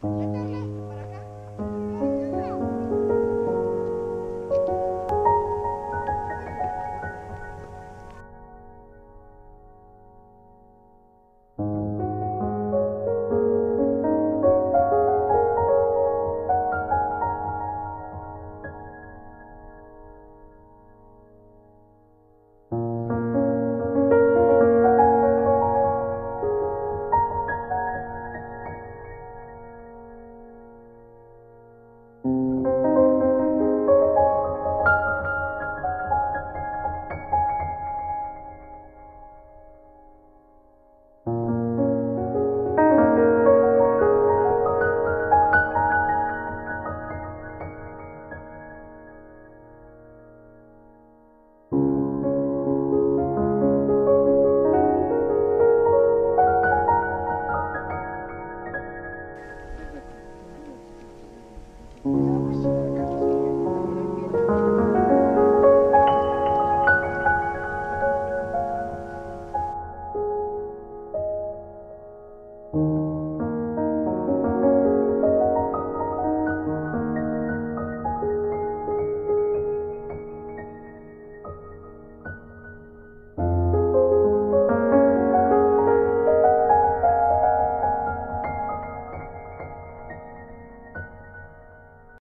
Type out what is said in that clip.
嗯 you.